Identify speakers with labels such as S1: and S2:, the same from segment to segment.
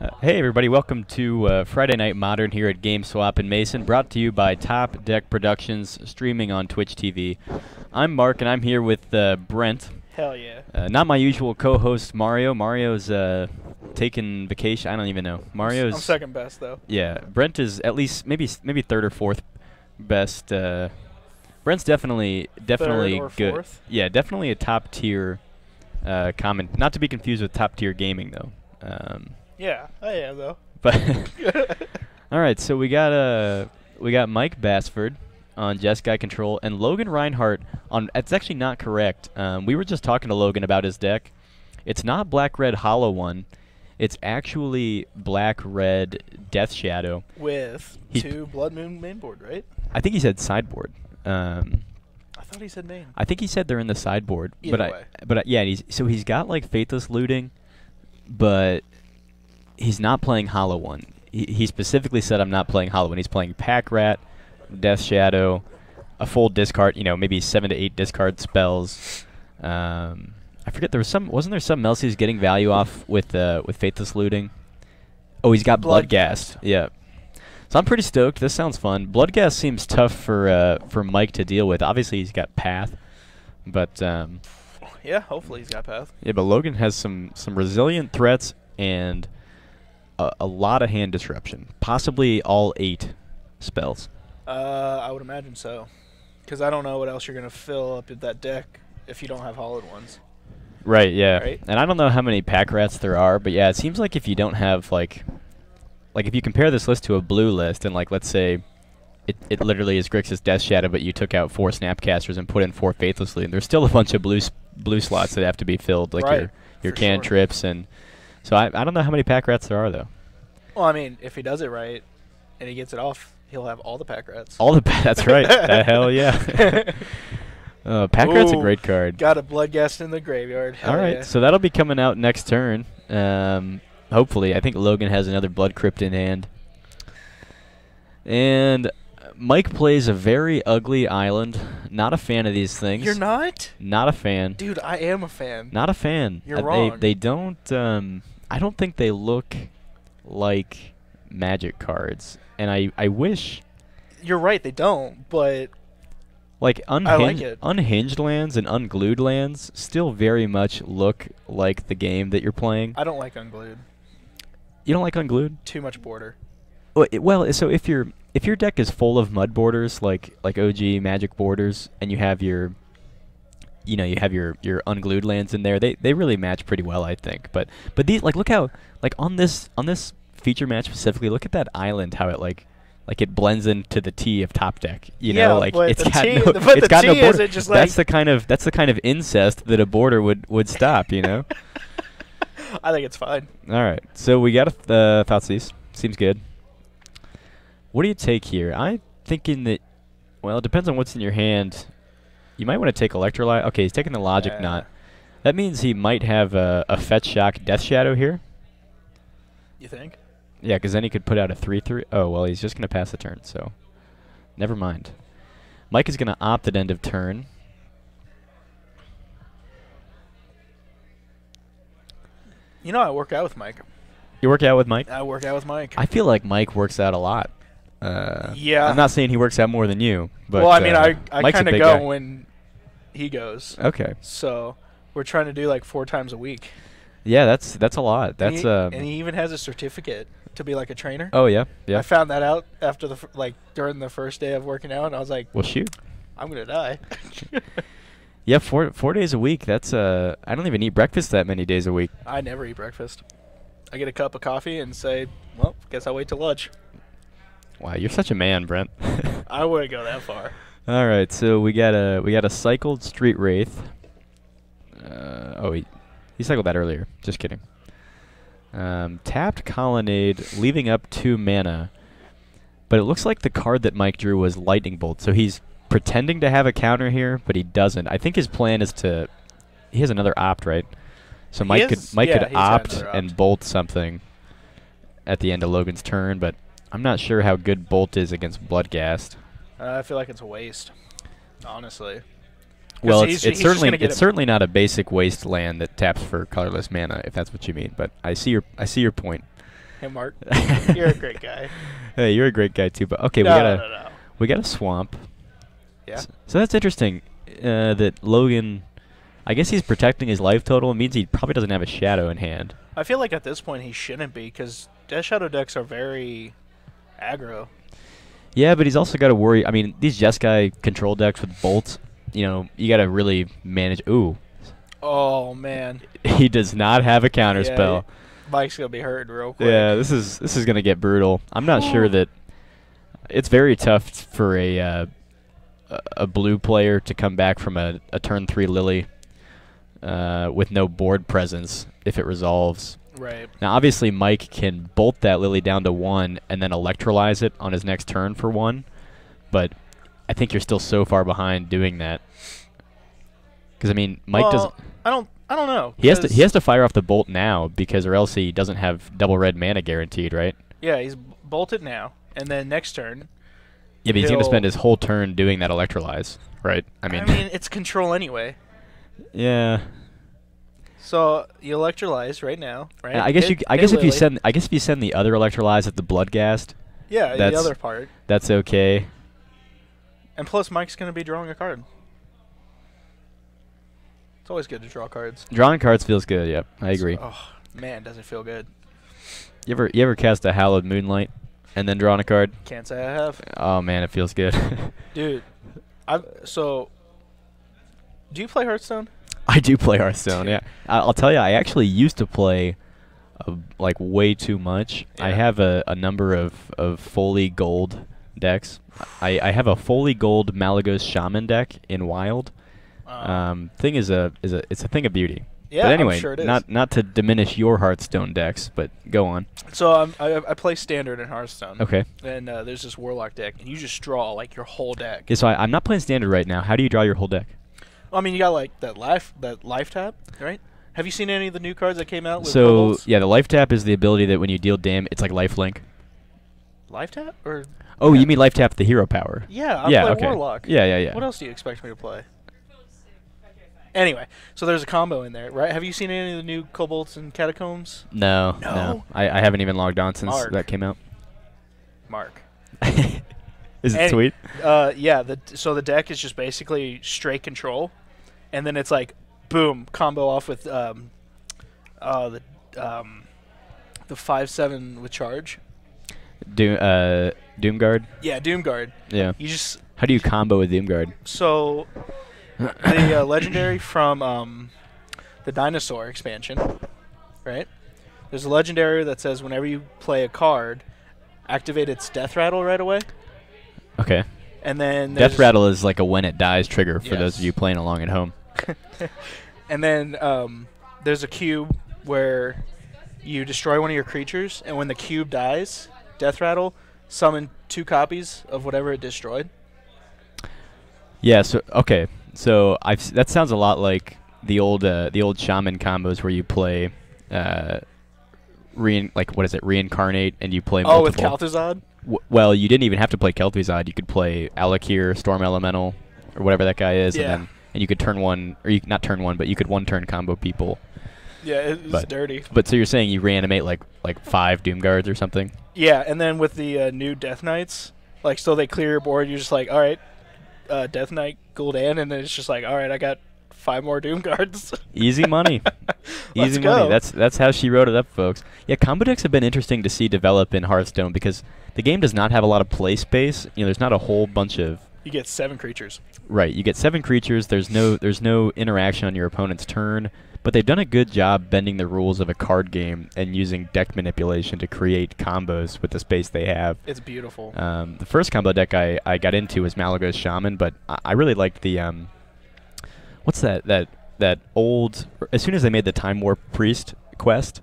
S1: Uh, hey everybody, welcome to uh, Friday Night Modern here at Game Swap in Mason, brought to you by Top Deck Productions, streaming on Twitch TV. I'm Mark, and I'm here with uh, Brent.
S2: Hell yeah.
S1: Uh, not my usual co-host Mario. Mario's uh, taking vacation. I don't even know. Mario's
S2: I'm second best though.
S1: yeah. Brent is at least maybe maybe third or fourth best. Uh, Brent's definitely definitely
S2: or
S1: good.
S2: fourth?
S1: Yeah, definitely a top tier uh, comment. Not to be confused with top tier gaming though. Um,
S2: Yeah, I am though.
S1: but all right, so we got uh we got Mike Basford on Jeskai Control and Logan Reinhardt on. It's actually not correct. Um, we were just talking to Logan about his deck. It's not black red hollow one. It's actually black red Death Shadow.
S2: With
S1: He-
S2: two Blood Moon mainboard, right?
S1: I think he said sideboard. Um,
S2: I thought he said main.
S1: I think he said they're in the sideboard. but
S2: Either
S1: I,
S2: way.
S1: but I, yeah, he's so he's got like faithless looting, but he's not playing hollow one. He, he specifically said I'm not playing hollow one. He's playing pack rat, death shadow, a full discard. You know, maybe seven to eight discard spells. Um, I forget there was some. Wasn't there something else he was getting value off with uh, with faithless looting? Oh, he's got blood,
S2: Bloodghast.
S1: Yeah. So I'm pretty stoked. This sounds fun. Bloodghast seems tough for uh, for Mike to deal with. Obviously, he's got path, but um,
S2: Yeah, hopefully he's got path.
S1: yeah, but Logan has some some resilient threats and a, a lot of hand disruption. Possibly all eight spells.
S2: Uh, I would imagine so. Because I don't know what else you're gonna fill up with that deck if you don't have hollowed ones.
S1: Right. Yeah.
S2: Right.
S1: And I don't know how many pack rats there are, but yeah, it seems like if you don't have like, like if you compare this list to a blue list, and like let's say. It, it literally is Grixis Death Shadow, but you took out four Snapcasters and put in four Faithlessly, and there's still a bunch of blue blue slots that have to be filled, like
S2: Right,
S1: your your
S2: for sure.
S1: cantrips, and so I I don't know how many pack rats there are though.
S2: Well, I mean, if he does it right and he gets it off, he'll have all the pack rats.
S1: All the pa- that's right. the hell yeah. uh, pack rat's a great card.
S2: Got a Bloodghast in the graveyard. Hell
S1: All right,
S2: yeah.
S1: so that'll be coming out next turn. Um, hopefully, I think Logan has another Blood Crypt in hand. And Mike plays a very ugly island. Not a fan of these things.
S2: You're not?
S1: Not a fan.
S2: Dude, I am a fan.
S1: Not a fan.
S2: You're
S1: Uh,
S2: wrong.
S1: They, they don't. Um, I don't think they look like Magic cards. And I, I wish
S2: You're right, they don't, but
S1: like
S2: I like
S1: unhinged,
S2: it.
S1: unhinged lands and unglued lands still very much look like the game that you're playing.
S2: I don't like unglued.
S1: You don't like unglued?
S2: Too much border.
S1: Well, it- well, so if your if your deck is full of mud borders like like OG Magic borders, and you have your you know you have your your unglued lands in there, they they really match pretty well, I think. But but these like look how like on this on this feature match specifically, look at that island how it like like it blends into the T of top deck. You
S2: Yeah,
S1: know, like it's got
S2: T-
S1: no
S2: but
S1: it's
S2: the
S1: got no border.
S2: just
S1: that's
S2: like-
S1: the kind of that's the kind of incest that a border would would stop. You know.
S2: I think it's fine.
S1: All right, so we got a th- uh, Thoughtseize. Seems good. What do you take here? I'm thinking that, well, it depends on what's in your hand. You might want to take Electrolyze. Okay, he's taking the Logic
S2: Yeah.
S1: Knot. That means he might have a, a Fetch Shock Death Shadow here.
S2: You think?
S1: Yeah, because then he could put out a 3-3. Oh, well, he's just going to pass the turn, so never mind. Mike is going to opt at end of turn.
S2: You know, I work out with Mike.
S1: You work out with Mike?
S2: I work out with Mike.
S1: I feel like Mike works out a lot. Uh,
S2: Yeah.
S1: I'm not saying he works out more than you, but
S2: well, I mean,
S1: uh,
S2: I, I kind of go
S1: guy.
S2: when he goes.
S1: Okay.
S2: So we're trying to do like four times a week.
S1: Yeah, that's that's a lot.
S2: And
S1: That's
S2: he,
S1: um.
S2: and he even has a certificate to be like a trainer.
S1: oh yeah, yeah.
S2: I found that out after the f- like during the first day of working out, and I was like,
S1: well, shoot.
S2: I'm gonna die.
S1: Yeah, four four days a week. That's uh. I don't even eat breakfast that many days a week.
S2: I never eat breakfast. I get a cup of coffee and say, well, guess I'll wait till lunch.
S1: Wow, you're such a man, Brent.
S2: I wouldn't go that far.
S1: All right, so we got a we got a cycled street wraith. Uh, oh, he he cycled that earlier. Just kidding. Um, tapped colonnade, leaving up two mana. But it looks like the card that Mike drew was lightning bolt. So he's pretending to have a counter here, but he doesn't. I think his plan is to. He has another opt, right? So Mike
S2: is-
S1: could Mike
S2: yeah,
S1: could
S2: he's
S1: opt and bolt something at the end of Logan's turn, but I'm not sure how good bolt is against Bloodghast.
S2: Uh, I feel like it's a waste, honestly.
S1: Well, it's, it's certainly it's
S2: a-
S1: certainly not a basic wasteland that taps for colorless mana, if that's what you mean. But I see your I see your point.
S2: Hey, Mark. You're a great guy.
S1: Hey, you're a great guy too. But okay,
S2: no,
S1: we got a
S2: no, no.
S1: we got a swamp.
S2: Yeah.
S1: S- So that's interesting. Uh, that Logan, I guess he's protecting his life total. It means he probably doesn't have a shadow in hand.
S2: I feel like at this point he shouldn't be because Death Shadow decks are very aggro.
S1: Yeah, but he's also got to worry. I mean, these Jeskai control decks with bolts, you know, you got to really manage. Ooh,
S2: Oh man,
S1: he does not have a counter
S2: Yeah,
S1: spell.
S2: Mike's gonna be hurting real quick.
S1: Yeah, this is this is gonna get brutal. I'm not sure that it's very tough for a uh, a- a blue player to come back from a, a turn three Lily uh, with no board presence if it resolves.
S2: Right.
S1: Now, obviously, Mike can bolt that Lily down to one and then electrolyze it on his next turn for one, but I think you're still so far behind doing that. Because I mean, Mike
S2: well,
S1: does.
S2: I don't. I don't know.
S1: He has to. He has to fire off the bolt now because, or else he doesn't have double red mana guaranteed, right?
S2: Yeah, he's bolted now, and then next turn.
S1: Yeah, but he's going to spend his whole turn doing that electrolyze, right? I mean.
S2: I mean, it's control anyway.
S1: yeah.
S2: So you electrolyze right now, right?
S1: I guess
S2: Hit-
S1: you. I guess if you send. I guess if you send the other electrolyze at the blood Bloodghast,
S2: yeah, the
S1: that's-
S2: other part,
S1: that's okay.
S2: and plus Mike's gonna be drawing a card. It's always good to draw cards.
S1: Drawing cards feels good. Yep, I agree.
S2: Oh man, does it feel good?
S1: You ever you ever cast a hallowed moonlight and then draw on a card?
S2: Can't say I have,
S1: Oh man, it feels good.
S2: dude. I so. Do you play Hearthstone?
S1: I do play Hearthstone. Yeah, I- I'll tell you, I actually used to play uh, like way too much. I have a, a number of of fully gold decks. I, I have a fully gold Malygos Shaman deck in Wild. Um, thing is a is a it's a thing of beauty.
S2: yeah,
S1: but anyway,
S2: sure it is.
S1: not not to diminish your Hearthstone decks, but go on.
S2: so um, I I play standard in Hearthstone.
S1: Okay.
S2: And uh, there's this Warlock deck, and you just draw like your whole deck.
S1: Okay, so I, I'm not playing standard right now. How do you draw your whole deck?
S2: I mean, you got like that life that life tap, right? Have you seen any of the new cards that came out with
S1: So
S2: kobolds?
S1: yeah, the life tap is the ability that when you deal dam, it's like life link.
S2: life tap or
S1: Oh,
S2: Yeah.
S1: you mean life tap the hero power?
S2: yeah, I
S1: yeah,
S2: play
S1: okay.
S2: Warlock.
S1: Yeah, yeah, yeah.
S2: What else do you expect me to play? Anyway, so there's a combo in there, right? Have you seen any of the new kobolds and catacombs?
S1: No, no,
S2: No?
S1: I, I haven't even logged on since
S2: Mark.
S1: that came out.
S2: Mark.
S1: is it
S2: Any-
S1: sweet?
S2: Uh, yeah. The so the deck is just basically straight control, and then it's like boom combo off with um, uh the um, the five seven with charge.
S1: Doom, uh, Doomguard.
S2: Yeah, Doomguard.
S1: Yeah.
S2: You just
S1: How do you combo with Doomguard?
S2: so the uh, legendary from um, the dinosaur expansion, right? There's a legendary that says whenever you play a card, activate its death rattle right away,
S1: Okay.
S2: and then
S1: Death rattle is like a when it dies trigger for those of you playing along at home.
S2: and then um, there's a cube where you destroy one of your creatures, and when the cube dies, death rattle summon two copies of whatever it destroyed.
S1: Yeah. So okay. So I've that sounds a lot like the old uh, the old shaman combos where you play, uh, rein like what is it reincarnate and you play.
S2: Oh, with
S1: multiple-
S2: Kel'Thuzad.
S1: W- well, you didn't even have to play Kel'Thuzad. You could play Al'Akir, Storm Elemental, or whatever that guy is,
S2: Yeah.
S1: and then and you could turn one, or you not turn one, but you could one turn combo people.
S2: Yeah, it- it's
S1: But-
S2: dirty.
S1: But so you're saying you reanimate like like five Doom Guards or something?
S2: Yeah, and then with the uh, new Death Knights, like so they clear your board, you're just like, all right, uh, Death Knight Gul'dan, and then it's just like, all right, I got five more Doom guards.
S1: Easy money. Easy money. That's that's how she wrote it up, folks. Yeah, combo decks have been interesting to see develop in Hearthstone because the game does not have a lot of play space. You know, there's not a whole bunch of
S2: you get seven creatures.
S1: Right, you get seven creatures. There's no there's no interaction on your opponent's turn, but they've done a good job bending the rules of a card game and using deck manipulation to create combos with the space they have.
S2: It's beautiful.
S1: Um, the first combo deck I, I got into was Malygos Shaman, but I, I really liked the um, what's that that that old. As soon as they made the Time Warp Priest quest,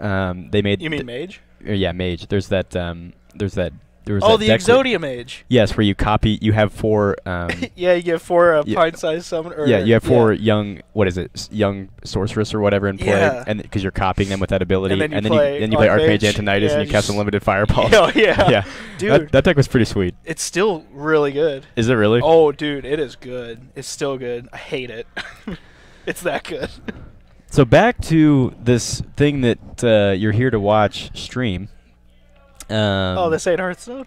S1: um, they made
S2: you mean Mage?
S1: uh, yeah Mage. There's that um, there's that there was
S2: Oh,
S1: that
S2: the Exodia Mage.
S1: Yes, where you copy. You have four. Um,
S2: yeah, you get four uh,
S1: Yeah.
S2: pint-sized summon. Or,
S1: yeah, you have four young. What is it? s- Young sorceress or whatever in play,
S2: Yeah.
S1: and because you're copying them with that ability,
S2: And then you
S1: then
S2: play
S1: you then you play Archmage
S2: yeah,
S1: and you cast unlimited fireball.
S2: Oh yeah,
S1: yeah,
S2: dude,
S1: That, that deck was pretty sweet.
S2: it's still really good.
S1: Is it really?
S2: Oh, dude, it is good. It's still good. I hate it. it's that good.
S1: So back to this thing that uh, you're here to watch stream. Um,
S2: oh, this ain't Hearthstone.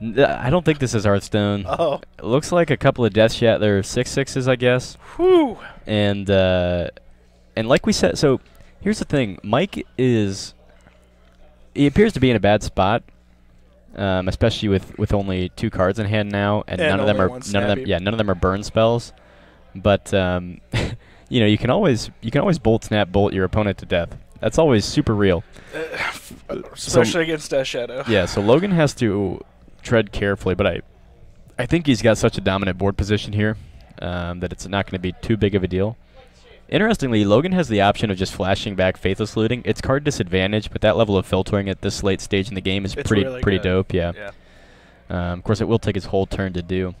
S1: I don't think this is Hearthstone.
S2: Oh,
S1: It looks like a couple of Death Shat. They're six sixes, I guess.
S2: whew.
S1: And uh, and like we said, so here's the thing: Mike is he appears to be in a bad spot, um, especially with, with only two cards in hand now, and,
S2: And
S1: none of them are
S2: one
S1: none of them yeah none of them are burn spells. But um, you know you can always you can always bolt snap bolt your opponent to death. That's always super real.
S2: especially against Death Shadow.
S1: Yeah, so Logan has to tread carefully, but I, I think he's got such a dominant board position here um, that it's not going to be too big of a deal. Interestingly, Logan has the option of just flashing back Faithless Looting. It's card disadvantage, but that level of filtering at this late stage in the game is
S2: It's
S1: pretty
S2: really
S1: pretty
S2: good.
S1: dope. Yeah.
S2: Yeah.
S1: Um, of course, it will take his whole turn to do.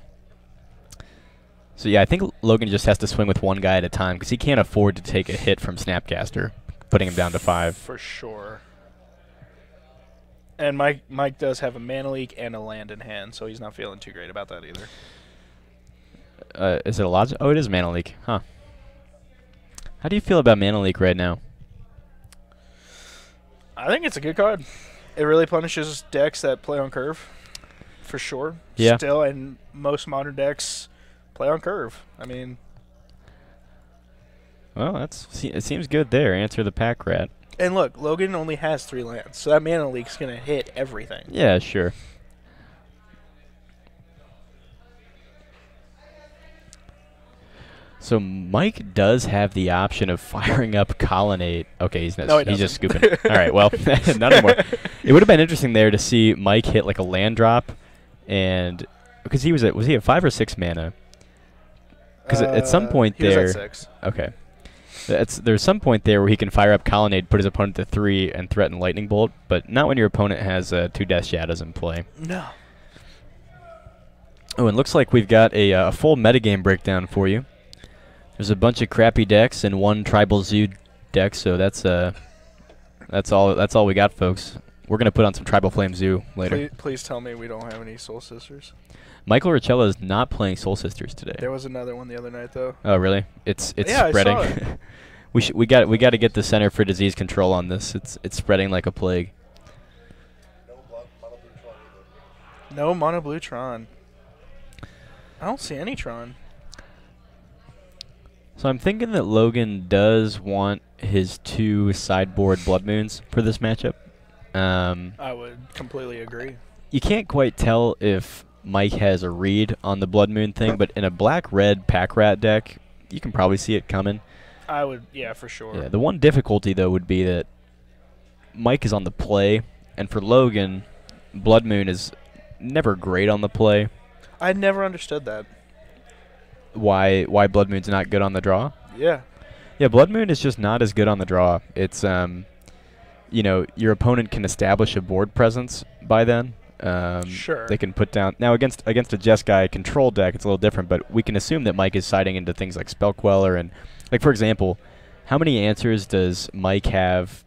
S1: So yeah, I think Logan just has to swing with one guy at a time because he can't afford to take a hit from Snapcaster, putting him down to five.
S2: For sure. And Mike Mike does have a mana leak and a land in hand, so he's not feeling too great about that either.
S1: Uh, is it a logic? Oh, it is Mana Leak. Huh. How do you feel about Mana Leak right now?
S2: I think it's a good card. It really punishes decks that play on curve, for sure.
S1: Yeah.
S2: Still, and most modern decks play on curve. I mean,
S1: Well, that's it seems good there. Answer the pack rat.
S2: and look, Logan only has three lands, so that mana leak's gonna hit everything.
S1: Yeah, sure. So Mike does have the option of firing up Colonnade. Okay, he's not.
S2: No, he
S1: he's just scooping. All right, well, not anymore. It would have been interesting there to see Mike hit like a land drop, and because he was at was he at five or six mana? 'Cause at- at some
S2: Uh,
S1: point
S2: he was
S1: there-. Okay. That's, there's some point there where he can fire up Colonnade, put his opponent to three, and threaten Lightning Bolt, but not when your opponent has uh, two Death Shadows in play.
S2: No.
S1: Oh, and looks like we've got a, uh, a full metagame breakdown for you. There's a bunch of crappy decks and one Tribal Zoo deck, so that's uh, that's all that's all we got, folks. We're gonna put on some Tribal Flame Zoo later.
S2: Please, please tell me we don't have any Soul Sisters.
S1: Michael Ricella is not playing Soul Sisters today.
S2: There was another one the other night though.
S1: Oh, really? It's it's
S2: Yeah, I
S1: spreading.
S2: saw it.
S1: we should we got we got to get the Center for Disease Control on this. It's it's spreading like a plague.
S2: No mono blue Tron. I don't see any Tron.
S1: So I'm thinking that Logan does want his two sideboard Blood Moons for this matchup. Um,
S2: I would completely agree.
S1: you can't quite tell if Mike has a read on the Blood Moon thing, but in a black red pack rat deck, you can probably see it coming.
S2: I would, yeah, for sure.
S1: Yeah, the one difficulty though would be that Mike is on the play, and for Logan, Blood Moon is never great on the play.
S2: I never understood that.
S1: Why why Blood Moon's not good on the draw?
S2: Yeah.
S1: Yeah, Blood Moon is just not as good on the draw. It's um, you know, your opponent can establish a board presence by then. Um,
S2: Sure.
S1: They can put down now against against a Jeskai control deck. It's a little different, but we can assume that Mike is siding into things like Spell Queller and, like for example, how many answers does Mike have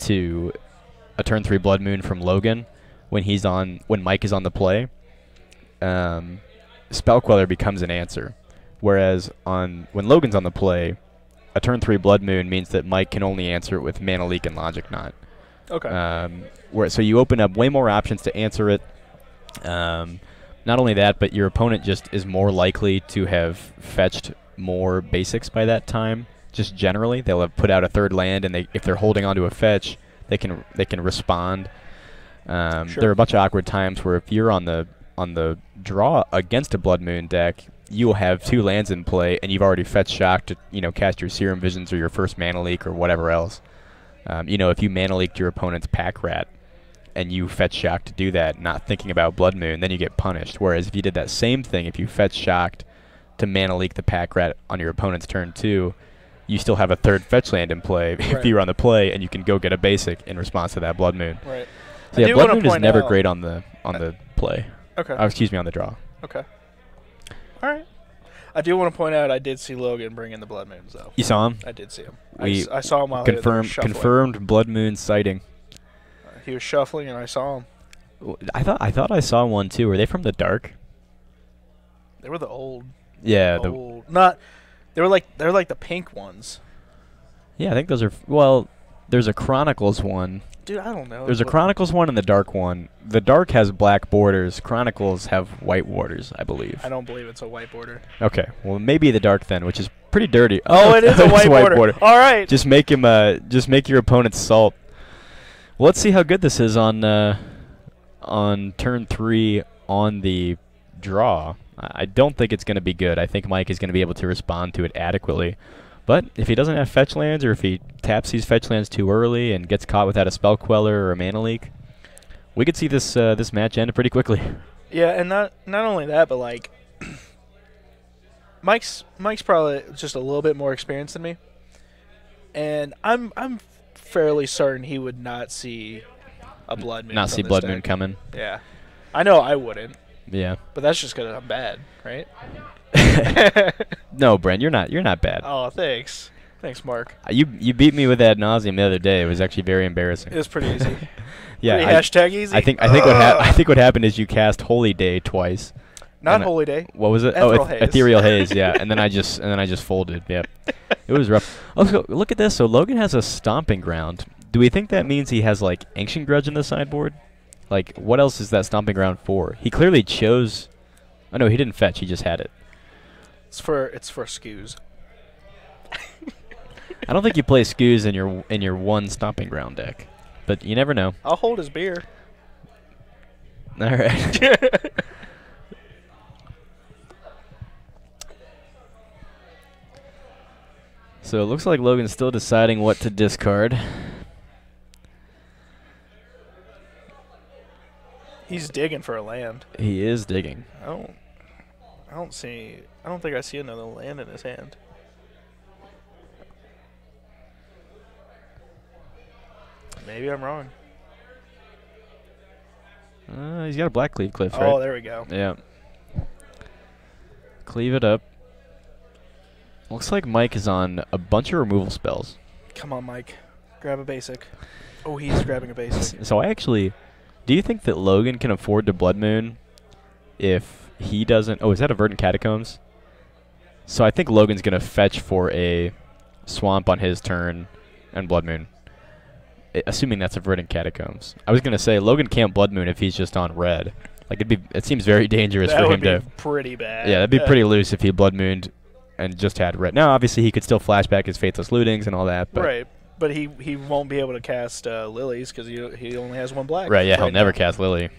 S1: to a turn three Blood Moon from Logan when he's on when Mike is on the play? Um, Spell Queller becomes an answer, whereas on when Logan's on the play, a turn three Blood Moon means that Mike can only answer it with Mana Leak and Logic Knot.
S2: Okay.
S1: Um, where so you open up way more options to answer it. Um, not only that, but your opponent just is more likely to have fetched more basics by that time. Just generally, they'll have put out a third land, and they if they're holding onto a fetch, they can they can respond. Um,
S2: Sure.
S1: There are a bunch of awkward times where if you're on the on the draw against a Blood Moon deck, you will have two lands in play, and you've already fetched shock to you know cast your Serum Visions or your first Mana Leak or whatever else. Um, you know, if you mana leaked your opponent's pack rat and you fetch shock to do that, not thinking about Blood Moon, then you get punished. Whereas if you did that same thing, if you fetch shocked to mana leak the pack rat on your opponent's turn two, you still have a third fetch land in play
S2: Right.
S1: if you're on the play, and you can go get a basic in response to that Blood Moon.
S2: right.
S1: So
S2: I
S1: yeah, Blood Moon is never great on the on the play.
S2: Okay.
S1: Oh, excuse me, on the draw.
S2: Okay. All right. I do want to point out I did see Logan bring in the Blood Moons though.
S1: You saw him?
S2: I did see him. I,
S1: We
S2: I saw him while
S1: Confirmed confirmed Blood Moon sighting.
S2: Uh, He was shuffling and I saw him.
S1: I thought I thought I saw one too. Were they from the dark?
S2: They were the old,
S1: Yeah, the
S2: old, not. They were like they were like the pink ones.
S1: Yeah, I think those are. F- well, there's a Chronicles one.
S2: Dude, I don't know.
S1: There's a Chronicles one and the Dark one. The Dark has black borders. Chronicles have white borders, I believe.
S2: I don't believe it's a white border.
S1: Okay, well maybe the Dark then, which is pretty dirty.
S2: Oh, it is a
S1: It's
S2: white, border. All right.
S1: Just make him. Uh, just make your opponent salt. Well, let's see how good this is on uh, on turn three on the draw. I don't think it's going to be good. I think Mike is going to be able to respond to it adequately. But if he doesn't have fetch lands, or if he taps these fetch lands too early and gets caught without a spell queller or a mana leak, we could see this uh, this match end pretty quickly.
S2: Yeah, and not not only that, but like Mike's Mike's probably just a little bit more experienced than me, and I'm I'm fairly certain he would not see a blood moon.
S1: Not see Blood
S2: deck.
S1: Moon coming.
S2: Yeah, I know I wouldn't,
S1: Yeah.
S2: but that's just because I'm bad, right?
S1: no, Brent, you're not. You're not bad.
S2: oh, thanks, thanks, Mark.
S1: Uh, You you beat me with Ad Nauseam the other day. It was actually very embarrassing.
S2: It was pretty easy.
S1: yeah,
S2: pretty
S1: I,
S2: hashtag easy.
S1: I think I think what hap- I think what happened is you cast Holy Day twice.
S2: not Holy Day.
S1: What was it?
S2: Ethereal
S1: oh,
S2: Haze.
S1: Ethereal Haze. Yeah, and then I just and then I just folded. Yep, it was rough. Oh, so look at this. So Logan has a stomping ground. Do we think that means he has like Ancient Grudge in the sideboard? Like, what else is that stomping ground for? He clearly chose. Oh no, he didn't fetch. He just had it.
S2: It's for it's for Scooze.
S1: I don't think you play Scooze in your in your one stomping ground deck, but you never know.
S2: I'll hold his beer.
S1: All right. so it looks like Logan's still deciding what to discard.
S2: He's digging for a land.
S1: He is digging.
S2: Don't. I don't see. I don't think I see another land in his hand. Maybe I'm wrong.
S1: Uh, he's got a Blackcleave Cliff,
S2: Oh,
S1: right?
S2: there we go.
S1: Yeah. Cleave it up. Looks like Mike is on a bunch of removal spells.
S2: Come on, Mike. Grab a basic. Oh, he's grabbing a basic.
S1: So I actually, do you think that Logan can afford to Blood Moon if he doesn't? Oh, is that a Verdant Catacombs? So I think Logan's gonna fetch for a swamp on his turn and Blood Moon, I- assuming that's a Verdant Catacombs. I was gonna say Logan can't Blood Moon if he's just on red. Like it'd be, it seems very dangerous
S2: that
S1: for
S2: would
S1: him
S2: be
S1: to.
S2: pretty bad.
S1: Yeah, that'd be pretty loose if he Blood Mooned and just had red. Now, obviously, he could still flashback his Faithless Lootings and all that. But
S2: right, but he he won't be able to cast uh, lilies because he he only has one black.
S1: Right, yeah, he'll
S2: right
S1: never cast Lily.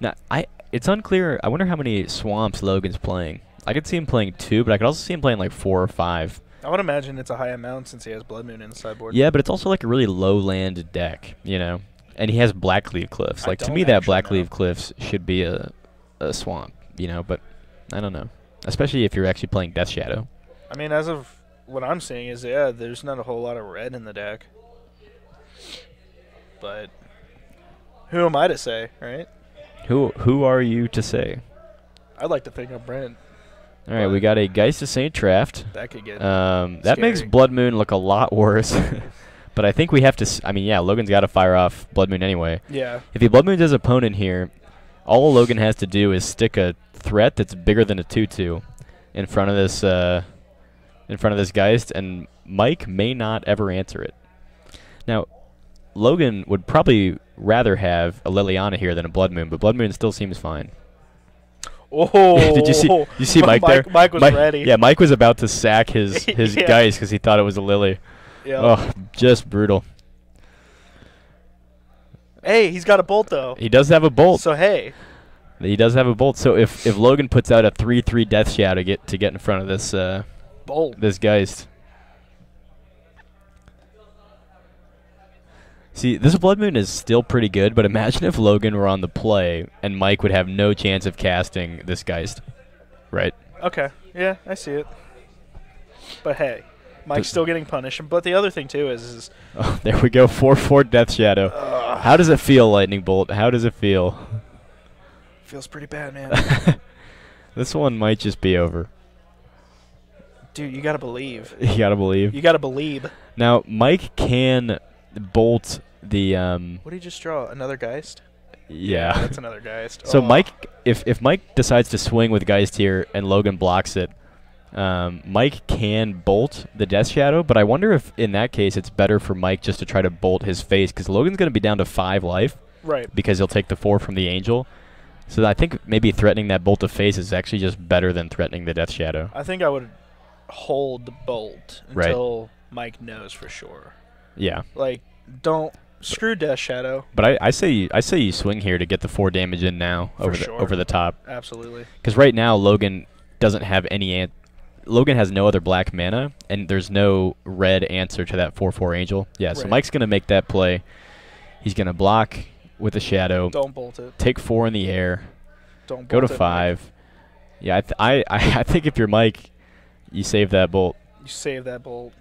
S1: Now, I it's unclear. I wonder how many swamps Logan's playing. I could see him playing two, but I could also see him playing like four or five.
S2: I would imagine it's a high amount since he has blood moon in the sideboard.
S1: Yeah, but it's also like a really low land deck, you know. And he has Blackcleave Cliffs.
S2: I
S1: Like to me, that
S2: know.
S1: Blackcleave Cliffs should be a a swamp, you know. But I don't know, especially if you're actually playing Death Shadow.
S2: I mean, as of what I'm seeing is yeah, there's not a whole lot of red in the deck. But who am I to say, right?
S1: Who who are you to say?
S2: I'd like to think I'm Brent.
S1: All right, we got a Geist of Saint Traft.
S2: That could get
S1: Um, that makes Blood Moon look a lot worse. but I think we have to. S- I mean, yeah, Logan's got to fire off Blood Moon anyway.
S2: yeah.
S1: If he Blood Moons his opponent here, all Logan has to do is stick a threat that's bigger than a two-two in front of this uh, in front of this Geist, and Mike may not ever answer it. Now, Logan would probably rather have a Liliana here than a Blood Moon, but Blood Moon still seems fine.
S2: Oh,
S1: Did you see? You see Mike, there?
S2: Mike was
S1: Mike-
S2: ready.
S1: Yeah, Mike was about to sack his his
S2: Yeah.
S1: Geist because he thought it was a Lily.
S2: Yeah.
S1: Oh, just brutal.
S2: Hey, he's got a bolt though.
S1: He does have a bolt.
S2: So hey,
S1: He does have a bolt. So if if Logan puts out a three three Death Shadow to get to get in front of this uh,
S2: bolt.
S1: this Geist. See, this Blood Moon is still pretty good, but imagine if Logan were on the play and Mike would have no chance of casting this Geist. Right?
S2: Okay. Yeah, I see it. But hey, Mike's still getting punished. But the other thing too is, is
S1: Oh, there we go. 4 4 Death Shadow.
S2: uh,
S1: How does it feel, Lightning Bolt? How does it feel?
S2: feels pretty bad, man.
S1: this one might just be over.
S2: Dude, you gotta believe.
S1: You gotta believe.
S2: You gotta believe.
S1: Now, Mike can bolt the um
S2: What did you just draw? Another Geist?
S1: yeah.
S2: that's another Geist.
S1: so
S2: Oh.
S1: Mike if if Mike decides to swing with Geist here and Logan blocks it, Um, Mike can bolt the Death Shadow, but I wonder if in that case it's better for Mike just to try to bolt his face because Logan's going to be down to five life
S2: Right.
S1: because he'll take the four from the Angel. So I think maybe threatening that bolt of face is actually just better than threatening the Death Shadow.
S2: I think I would hold the bolt
S1: Right.
S2: until Mike knows for sure.
S1: Yeah,
S2: Like, don't screw Death Shadow.
S1: but I, I say you, I say you swing here to get the four damage in now
S2: For
S1: over the over the top
S2: Absolutely.
S1: because right now Logan doesn't have any. An- Logan has no other black mana, and there's no red answer to that four four Angel. Yeah, so Mike's gonna make that play. He's gonna block with a shadow,
S2: Don't bolt it.
S1: take four in the air,
S2: Don't
S1: go to
S2: bolt it, Mike.
S1: five. Yeah, I, th- I I think if you're Mike, you save that bolt
S2: You save that bolt.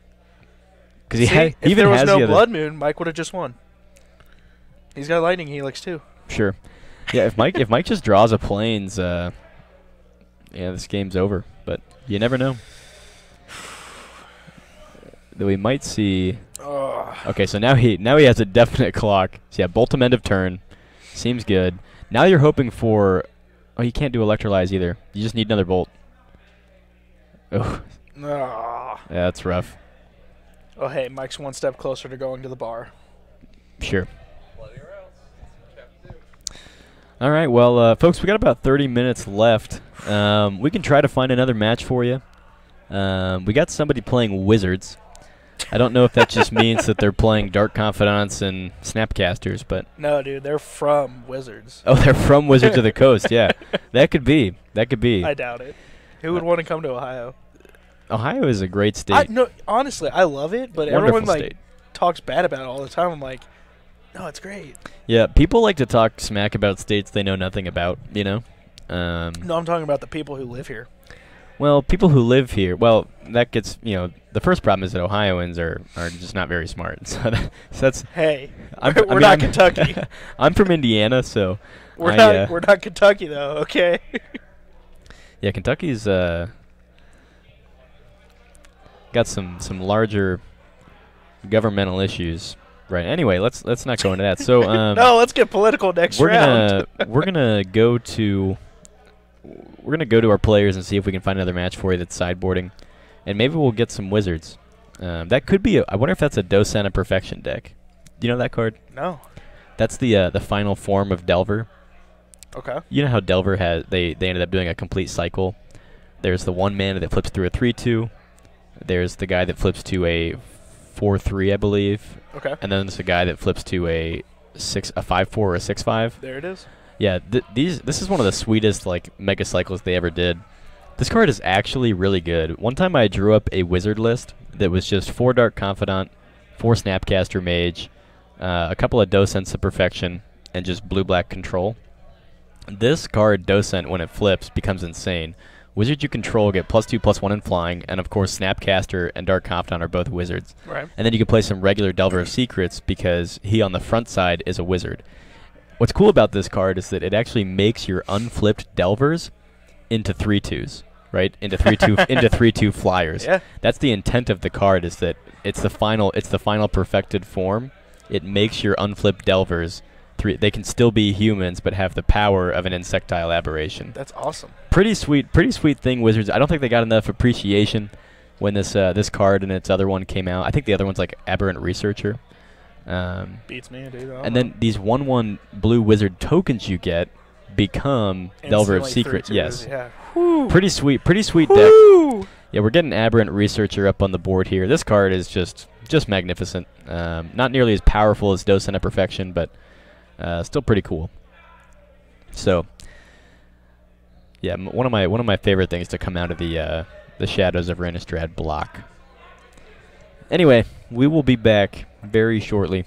S1: because he
S2: See,
S1: had
S2: if
S1: even
S2: there was
S1: has
S2: no
S1: the.
S2: Blood Moon, Mike would have just won. He's got Lightning Helix too.
S1: Sure. Yeah, if Mike if Mike just draws a planes, uh, yeah, this game's over. But you never know. Though we might see.
S2: Ugh.
S1: Okay, so now he now he has a definite clock. So yeah, bolt him end of turn, seems good. Now you're hoping for. Oh, you can't do electrolyze either. You just need another bolt. Oh, yeah, that's rough.
S2: Oh hey, Mike's one step closer to going to the bar.
S1: Sure. All right, well, uh, folks, we got about 30 minutes left. Um, we can try to find another match for you. Um, we got somebody playing Wizards. I don't know if that just means that they're playing Dark Confidants and Snapcasters, but
S2: No, dude, they're from Wizards.
S1: oh, they're from Wizards of the Coast. Yeah, that could be. That could be.
S2: I doubt it. Who would want to come to Ohio?
S1: Ohio is a great state.
S2: I no, honestly, I love it, but
S1: Wonderful
S2: everyone like
S1: state.
S2: talks bad about it all the time. I'm like, no, it's great.
S1: Yeah, people like to talk smack about states they know nothing about. You know. Um,
S2: No, I'm talking about the people who live here.
S1: Well, people who live here, well, that gets you know the first problem is that Ohioans are, are just not very smart. So, that, so that's
S2: Hey,
S1: I'm,
S2: we're
S1: I mean,
S2: not
S1: I'm-
S2: Kentucky.
S1: I'm from Indiana, so
S2: We're
S1: I,
S2: not.
S1: uh,
S2: we're not Kentucky though. Okay.
S1: yeah, Kentucky's uh, got some some larger governmental issues. Right. Anyway, let's let's not go into that. So um,
S2: no, let's get political next
S1: we're
S2: round.
S1: gonna we're gonna go to we're gonna go to our players and see if we can find another match for you that's sideboarding, and maybe we'll get some wizards. Um, that could be. A, I wonder if that's a Docent of Perfection deck. Do you know that card?
S2: no.
S1: That's the uh, the final form of Delver.
S2: Okay.
S1: You know how Delver has they they ended up doing a complete cycle. There's the one mana that flips through a three two. There's the guy that flips to a four three, I believe,
S2: Okay.
S1: and then there's a guy that flips to a six a five four or a six five.
S2: There it is.
S1: Yeah, th- these this is one of the sweetest like mega cycles they ever did. This card is actually really good. One time I drew up a wizard list that was just four Dark Confidant, four Snapcaster Mage, uh, a couple of Docents of Perfection, and just blue black control. This card Docent when it flips becomes insane. Wizard you control get plus two plus one in flying, and of course Snapcaster and Dark Confidant are both wizards.
S2: Right.
S1: And then you can play some regular Delver of Secrets because he on the front side is a wizard. What's cool about this card is that it actually makes your unflipped Delvers into three twos, right? Into three two into three two flyers.
S2: Yeah.
S1: That's the intent of the card is that it's the final it's the final perfected form. It makes your unflipped Delvers three they can still be humans but have the power of an insectile aberration
S2: That's awesome.
S1: pretty sweet, pretty sweet thing. Wizards. I don't think they got enough appreciation when this uh, this card and its other one came out. I think the other one's like Aberrant Researcher. Um,
S2: Beats me, dude. I don't
S1: and
S2: know.
S1: then these one one blue wizard tokens you get become Delver of
S2: Instantly
S1: Secrets. Yes,
S2: Yeah.
S1: Pretty sweet, pretty sweet deck. Yeah, we're getting Aberrant Researcher up on the board here. This card is just just magnificent. Um, not nearly as powerful as Docent of Perfection, but uh, still pretty cool. So, yeah, one of my one of my favorite things to come out of the uh, the Shadows of Innistrad block. Anyway, we will be back very shortly